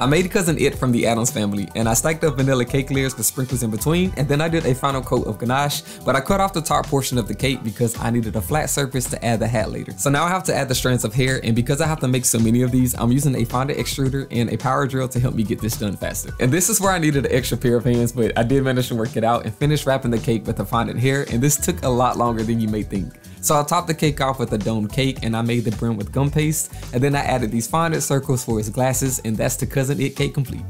I made Cousin Itt from the Addams family, and I stacked up vanilla cake layers with sprinkles in between, and then I did a final coat of ganache, but I cut off the top portion of the cake because I needed a flat surface to add the hat later. So now I have to add the strands of hair, and because I have to make so many of these, I'm using a fondant extruder and a power drill to help me get this done faster. And this is where I needed an extra pair of hands, but I did manage to work it out and finish wrapping the cake with the fondant hair, and this took a lot longer than you may think. So I topped the cake off with a domed cake and I made the brim with gum paste, and then I added these fondant circles for his glasses, and that's the Cousin Itt cake complete.